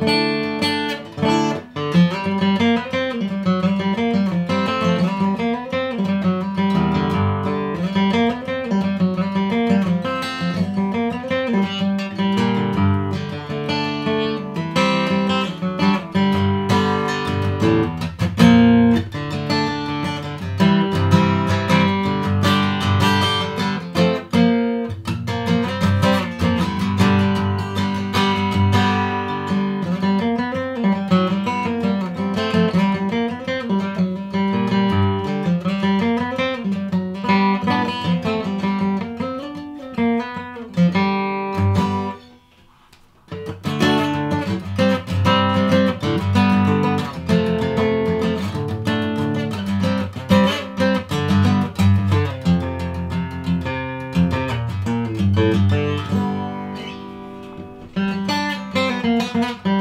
Thank Música